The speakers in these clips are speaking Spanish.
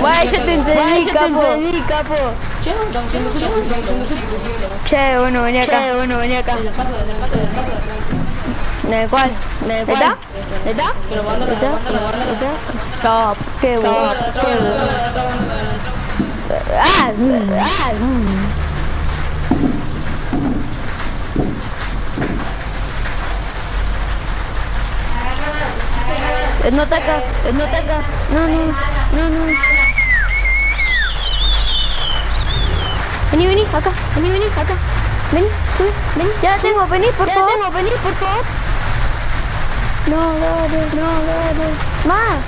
Bueno, yo te entendí, capo. capo. Che, bueno, vení acá. Che, bueno, vení acá. De la casa, de la casa, de la casa. ¿De cuál? ¿De cuál? ¿Está? ¿Está? Guárdala. Top, qué bueno. Ah, ah, No ataca, no ataca. No, no, no, no. Vení, vení, acá, vení, vení, acá. Vení, sube, vení. Ya la tengo, vení, por Ya favor. tengo, vení, por favor. No, dale, no, dale. Más,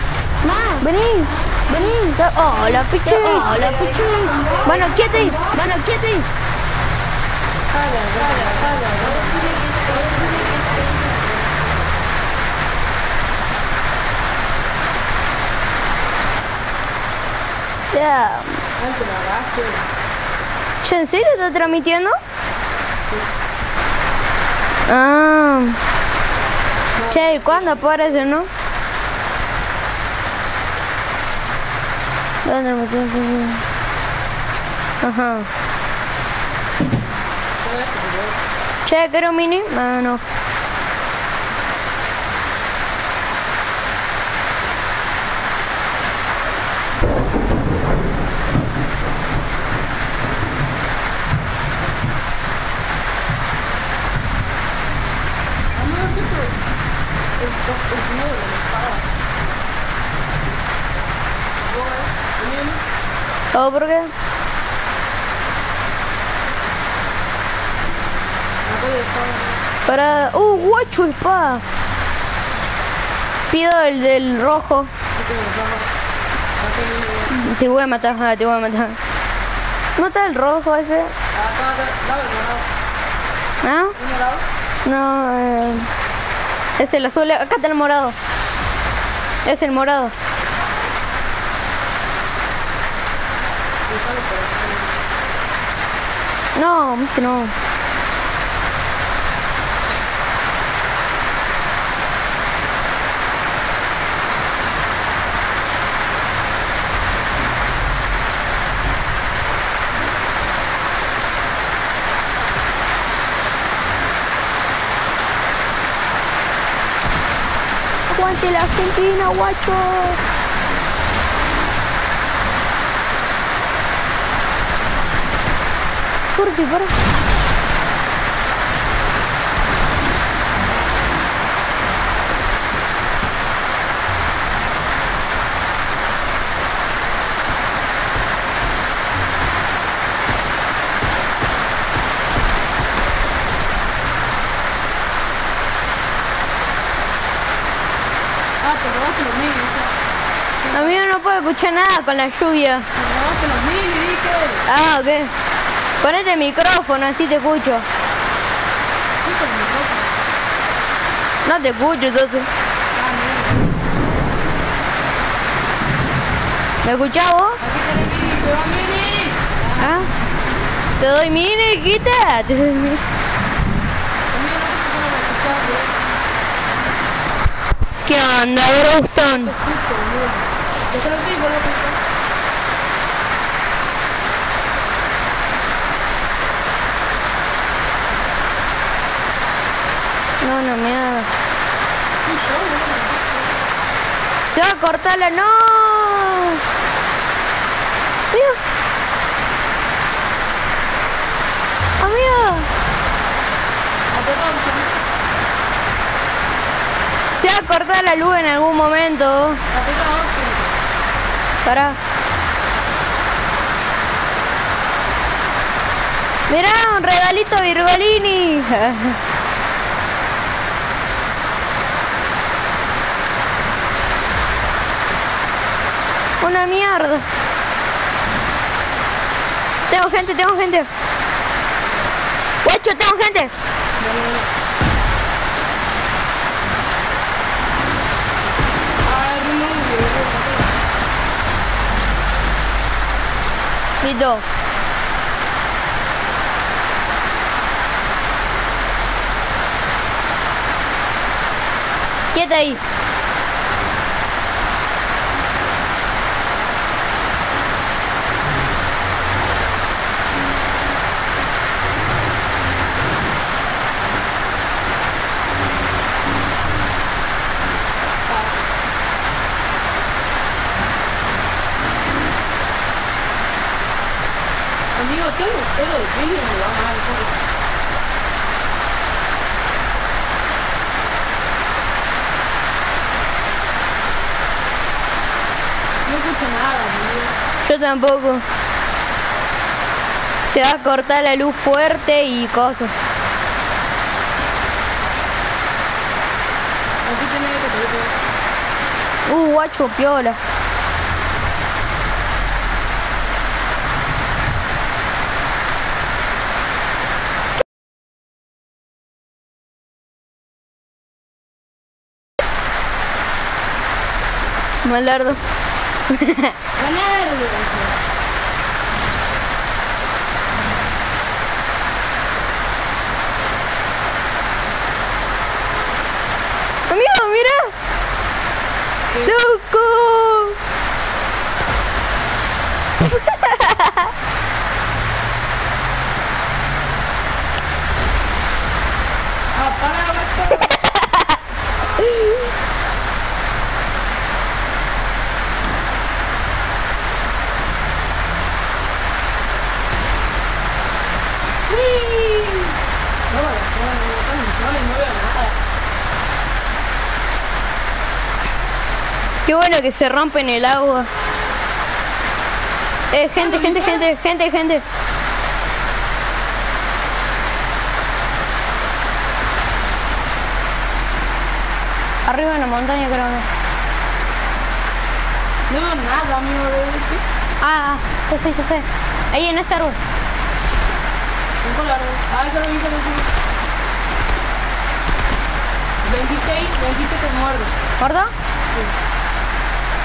más, vení, vení. Ya- Oh, la piché. Oh, la piché. Bueno, quieto ahí. Bueno, quieto ahí. Ya. ¿Ya en serio está transmitiendo? Ah. Che, ¿y cuándo aparece, no? ¿Dónde me Ajá. Che, ¿quiero un mini? Ah, no. ¿Todo por qué? Para... ¡Uh, guacho, espada! Pido el del rojo. Te voy a matar, ah, te voy a matar. Mata el rojo ese. ¿Ah? No, eh, es el azul. Acá está el morado. Es el morado. No, este no. Aguante la Argentina, guacho. ¿Por qué? ¿Por qué? Ah, te robaste los mil. A mí no puedo escuchar nada con la lluvia. Los mil. Ah, ok. Ponete micrófono, así te escucho. No te escucho, entonces. ¿Me escuchás vos? Aquí tenés mini, te va mini. ¿Ah? Te doy mini, se puede escuchar, bro. ¿Qué onda, Brewston? Te boludo. Déjalo así, vuelvo a escuchar. No, no me hagas. Se va a cortar la... ¡No! Amigo. Amigo. Se va a cortar la luz en algún momento. Pará. Mirá, un regalito Virgolini. Una mierda. Tengo gente, tengo gente. Guacho, tengo gente. Listo. Quieta ahí. Tengo cero de y me va mal. joder. No escucho nada. Yo tampoco. Se va a cortar la luz fuerte y cosas. Aquí tenés que Uh, guacho, piola. Malardo. Ganar. Amigo, mira para, vato. No, no, no, no, no veo nada. Qué bueno que se rompe en el agua. Eh, gente, gente, gente, gente, gente. Arriba en la montaña creo que. No nada, amigo. de. Ah, ah, ya sé, ya sé. Ahí en este árbol. Un color. Ah, eso lo vi, lo vi. 26, 27 muertos. ¿Gordo?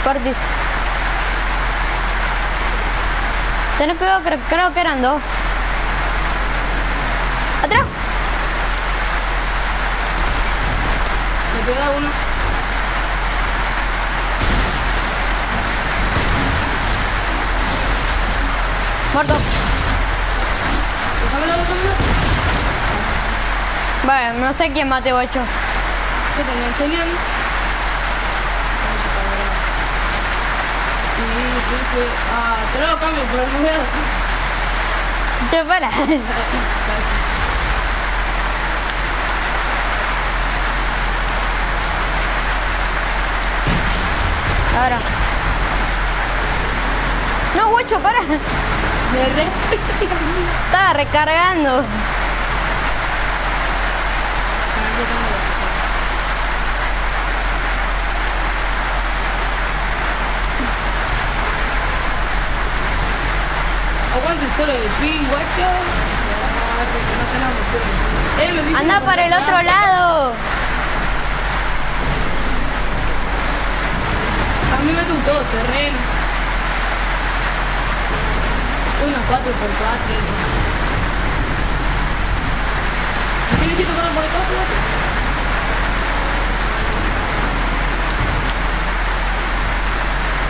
Corti. Ten cuidado, creo, creo que eran dos. ¡Atrás! Me queda uno. Muerto. Déjamelo, déjamelo. Vale, no sé quién mate ocho. ¿Tenían? Y dije, ah, te lo cambio por el número. Te para. Ahora. No, guacho, para. Me re... Estaba recargando. Aguante el solo de pin, guacho. No Anda para el otro lado. A mí me gustó terreno. Una 4 por 4 ¿Qué necesito cada por el 4?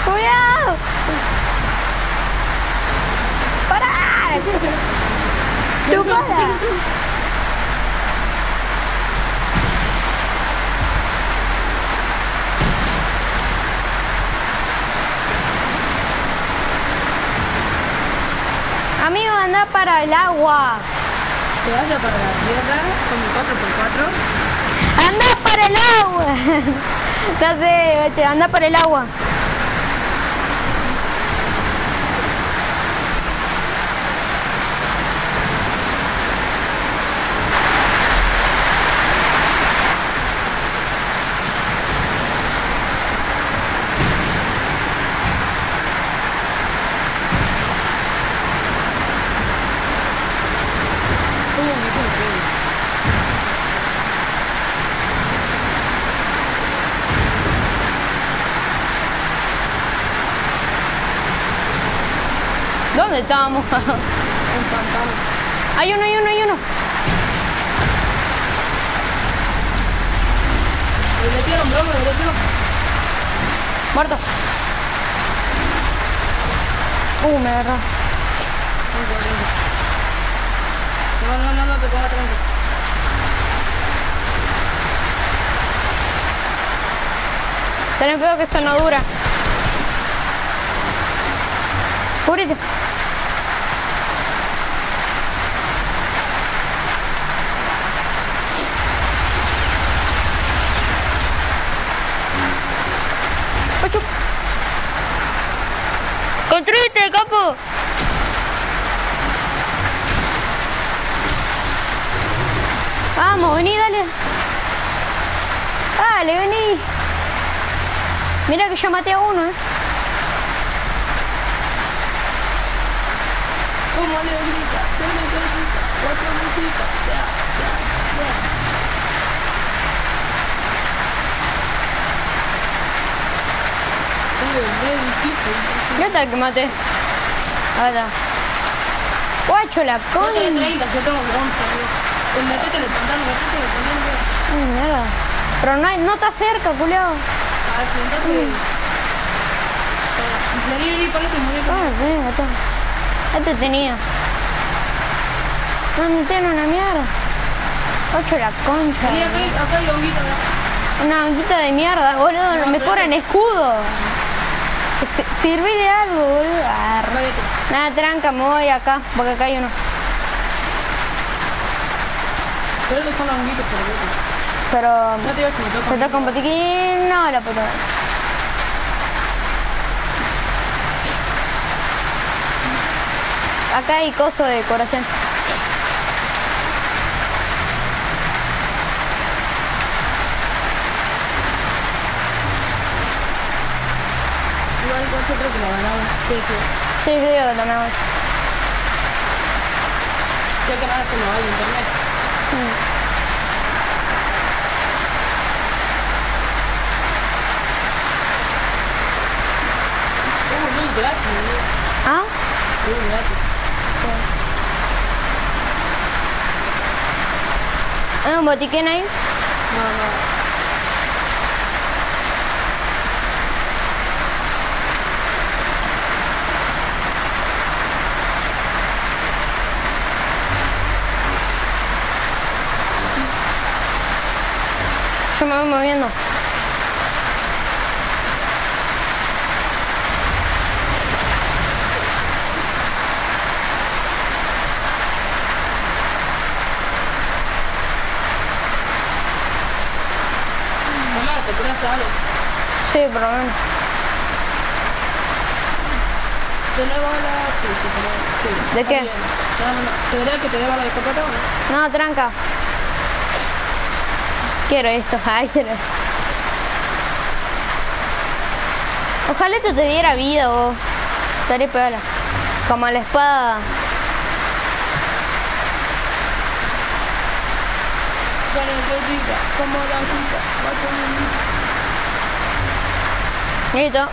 ¡Cuidado! ¡Tú para! Amigo, anda para el agua. Te vaya para la tierra con mi 4x4. Anda para el agua. Vete, anda para el agua. Uh, me hizo un pin. ¿Dónde estábamos? Un pantano. hay uno, hay uno, hay uno. Me metieron, bro, me metieron. Muerto. Uh, me agarró. No, no, no, no, te pongas tranquilo. Ten cuidado que eso no dura. Cúbrete. Chup. Construite, capo. Vamos, vení, dale. Dale, vení. Mira que yo maté a uno, eh. Como le grita, se me grita, música, ya, ya, ya. Está el que maté. Guacho, la Yo tengo con... 30, yo tengo 11, amigo. Pues metete en el pantano, metete en el pantano. Ay, mierda. Pero no, hay- no está cerca, culiao. A ver, siéntate. Espera, Vení, vení, ponete muy bien. Ah, sí, gato. Este tenía. No, no tiene una mierda. Ocho la concha. Vení, acá, acá hay. Una honguita de mierda, boludo. No, me cobran escudo. Si- Sirve de algo, boludo. Otro. Nada, tranca, me voy acá, porque acá hay uno. Pero son honguitos. No te digo si me toca. Se toca un botiquín, no, la puta. Acá hay coso de decoración. Nosotros creo que la ganamos. Sí, sí. Sí, yo digo que también. Sé que nada se nos va el internet. Uh, muy gratis, amigo. ¿Ah? Muy gratis. ¿Hay un botiquín ahí? No, no. Me voy moviendo. ¿te curaste algo? Sí, por lo menos. ¿Tenés bala? Sí, sí. ¿De qué? bien. No, no, no. ¿Te diría que te escopeta o no? No, tranca. Quiero esto. Ay. Ojalá esto te diera vida vos. Estaría peor. Como la espada. El como la. Listo.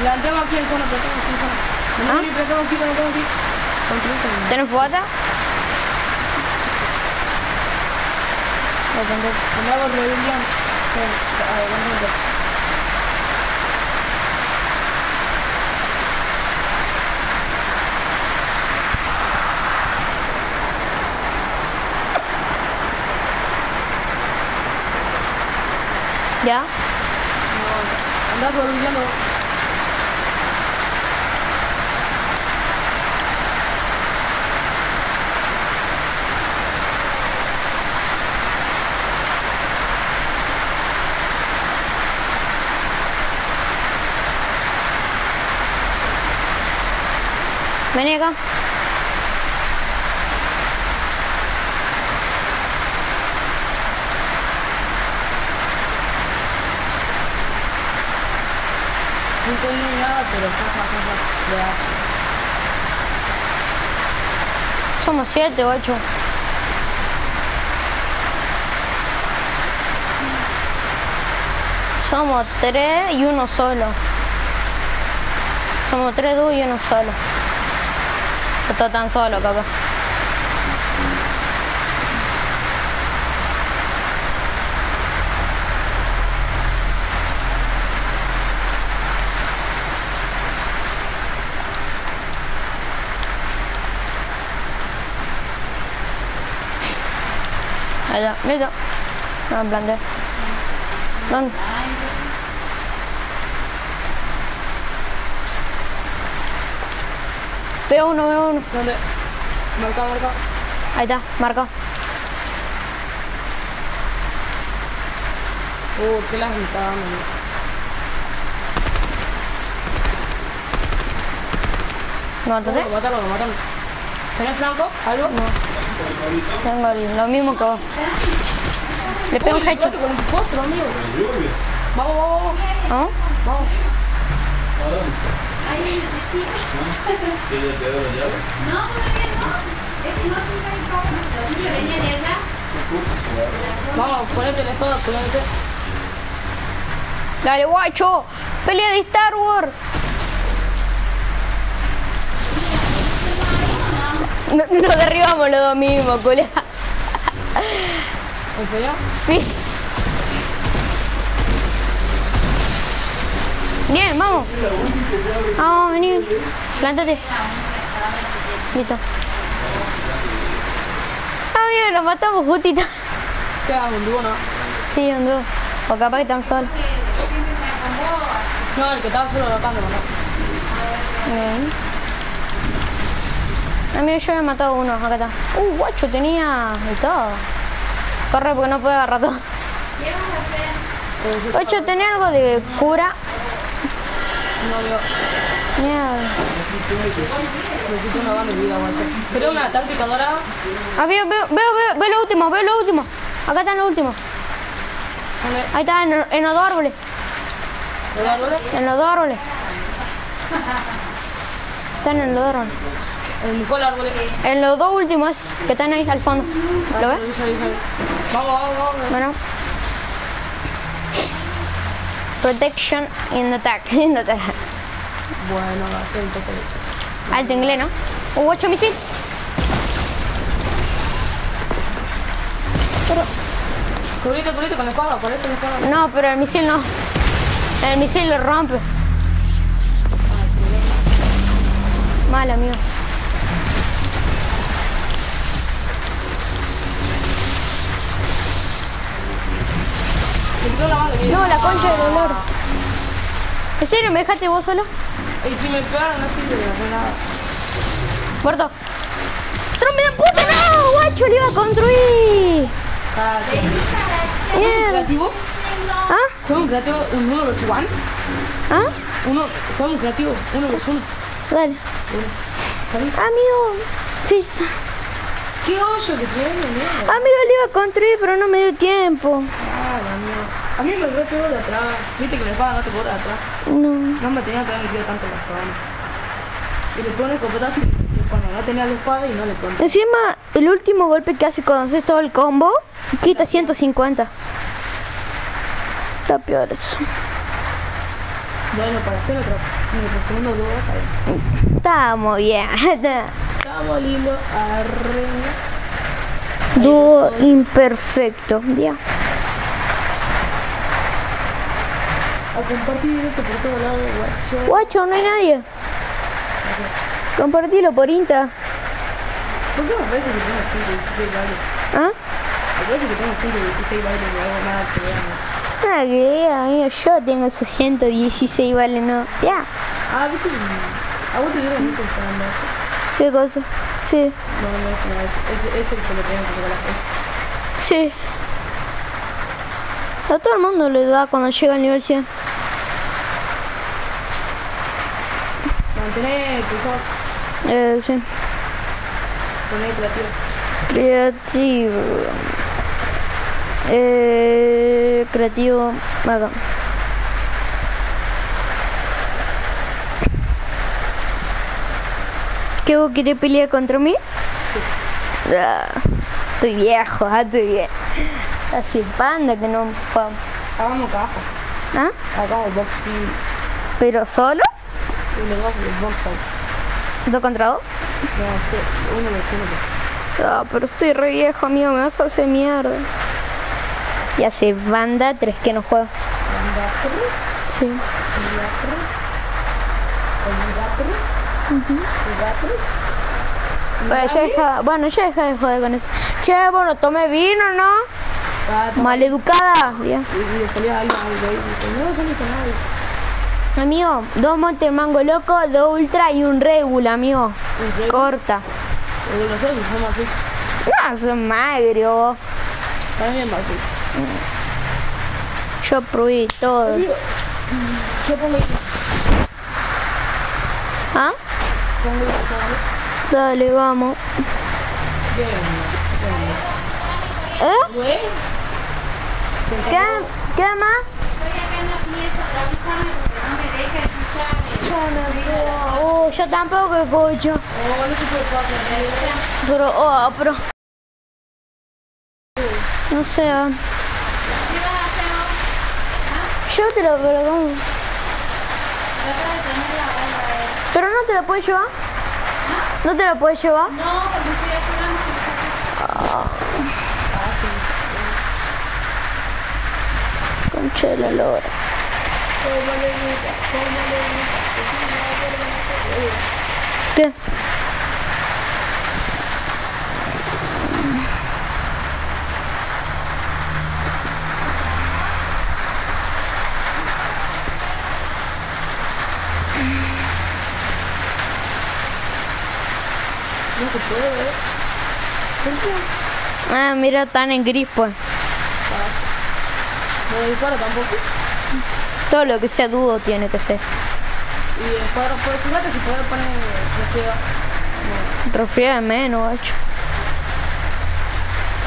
Planteamos aquí en zona, planteamos aquí zona. Vení, ¿Ah? aquí. ¿Tenés fogata? Lo tendré. Andamos rebelión. Sí, a ver, vamos a ver. ¿Ya? Andás rebeliando. Vení acá. No entendí nada, pero. Ya. Somos siete, ocho. Somos tres y uno solo. Somos tres, dos y uno solo. Está tan solo, capaz. Allá, listo. No, planté. ¿Dónde? Veo uno, veo uno. ¿Dónde? Marcado, marcado. Ahí está, marcado. Uh, qué la agitada, man. ¿Mátate? No, uh, mátalo, mátalo. ¿Tienes flanco? ¿Algo? No. Tengo lo mismo que vos. Le pego un headshot. Con el postro, amigo. Vamos, vamos, vamos. ¿Ah? Vamos. ¿No? Vamos. Vamos, ponete la espada, ponete. Dale, guacho. Pelea de Star Wars. No, nos derribamos los dos mismos, colega. ¿En serio? Sí. Bien, vamos. Vamos, vení. Plántate. Listo. Ah, bien, lo matamos justito. Queda un dúo, ¿no? Sí, un dúo. O capaz que están solos. No, el que estaba solo tratando, ¿no? Bien. A mí yo me he matado uno, acá está. Uh, guacho, tenía de todo. Corre porque no puede agarrar todo. Guacho, ¿tenía algo de cura? No veo. Guacho. Pero una táctica dorada. Ah, veo, veo, veo, veo, veo lo último, veo lo último. Acá están los últimos. ¿Dónde? Ahí está, en, en los dos árboles. ¿Los árboles? En los dos árboles. Están en los dos árboles. ¿En cuál árbol? En los dos últimos que están ahí al fondo. ¿Lo ves? Vamos, vamos, vamos. Bueno. Protection in the attack. In the. Bueno, así entonces. Alto inglés, ¿no? Uh, ocho misil. Pero, Cubrite, cubrite con la espada, parece la espada. no, pero el misil no. El misil lo rompe. Mal, amigo. Me quitó una banda de vida. No, la concha del olor. ¿En serio me dejaste vos solo? Y si me pegaron no fue nada. Muerto. ¡Trompe de puta! ¡No! ¡Guacho! ¡Lo iba a construir! ¿Creativo? ¿Ah? ¿Fue un creativo un uno versus one? ¿Ah? Uno, fue un creativo uno versus uno. Dale. ¿Sabes? Amigo. Sí, sí. ¿Qué hoyo que tiene? Amigo, lo iba a construir, pero no me dio tiempo. A mí me pegó de atrás. Viste que la espada no te cobra de atrás. No. No me tenía que haber metido tanto la espada. Y le pone escopetazo y cuando no tenía la espada y no le pone. Encima, el último golpe que hace cuando haces todo el combo, quita 150. Está peor eso. Bueno, para hacer otro, nuestro segundo dúo, está bien. Estamos bien. Estamos lindo. Arre. Dúo imperfecto. Ya. A compartir esto por todos lados, guacho. Guacho, no hay nadie. Compartilo por Insta. ¿Por qué me parece que tengo 116 bailes? ¿Ah? Me parece que tengo 116 bailes y no hago nada que veamos. Nada que amigo. Yo tengo esos 116, vale, no. Ya. Ah, viste que a vos te dieron mucho esperando. ¿Qué cosa? Sí. No, no nada, es, es, es el que le tengo que cosas. Sí. A todo el mundo le da cuando llega al nivel 100. Mantener pulsado, Eh, sí. poner creativo. Creativo. Eh, creativo. Acá. ¿Qué vos querés pelear contra mí? Ah, estoy viejo, ah, estoy bien. Hace panda que no juego. Hagamos caja. ¿Ah? Hagamos box ¿Pero solo? y los box. ¿Dos contra dos? No, uno uno. Ah, pero estoy re viejo, amigo, me vas a hacer mierda. Y hace banda 3 que no juego. Anda, cruz, Sí. anda, cruz. Anda, cruz. Anda, cruz. Bueno, ya deja, bueno, ya deja de joder con eso. Che, bueno, tomé vino, ¿no? Ah. Maleducada. Ya. Amigo, dos montes mango loco, dos ultra y un Bull, amigo. Un. Corta. Así. No, son magro. vos. También más así. Yo probé todo. Yo pongo. ¿Ah? pongo. Dale, vamos. Bien, bien. Güey. ¿Qué? ¿Qué más? Oh, yo tampoco escucho. Oh, no se puede pasar. Pero, oh, pero. No sé. ah. Yo te lo pero ¿cómo? Pero no te lo puedes llevar. ¿No te lo puedes llevar? Concha de la ¿Qué? No se puede ver. Ah, mira, están en gris, pues. No tampoco. Todo lo que sea dúo tiene que ser. Y el cuadro, pues fíjate si puede poner refriega. Refriega de menos, guacho.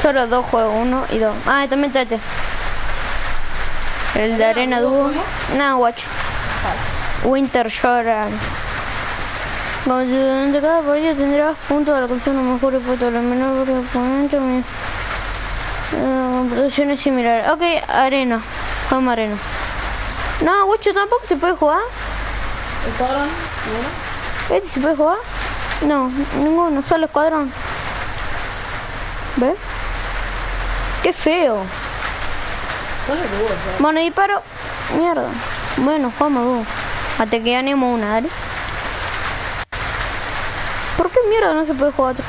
Solo dos juegos, uno y dos. Ah, y también está este. El de arena dúo. No, guacho. Winter Shore. Como si durante cada partida tendrás puntos de la cuestión mejor y puesto la menor por oponente. Eh, Protecciones similares. Ok, arena. Vamos arena. No, guacho, tampoco se puede jugar. El cuadrón, ¿no? ¿Este se puede jugar? No, ninguno, solo escuadrón. ¿Ves? Qué feo. ¿Cuál es. Bueno, disparo. Mierda. Bueno, jugamos dúo. Hasta que ganemos una, dale. ¿Por qué mierda no se puede jugar otro?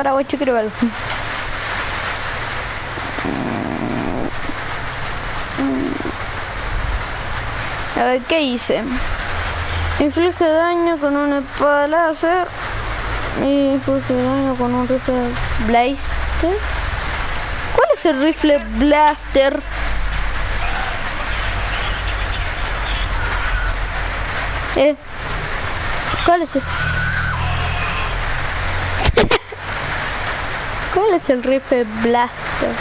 Para guacho quiero verlo. A ver, ¿qué hice? Inflige daño con una espada láser. Y inflige daño con un rifle blaster. ¿Cuál es el rifle blaster? Eh. ¿Cuál es el? ¿Cuál es el rifle blaster?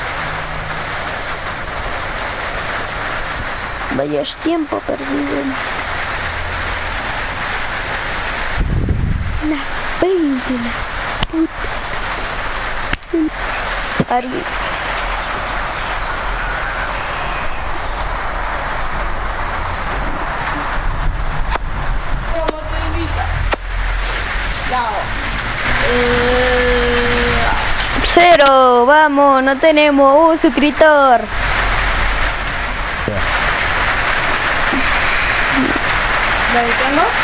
Vaya es tiempo perdido. La veinte, la puta. Ari- Eh, Cero, vamos, no tenemos un suscriptor. ¿La que tengo?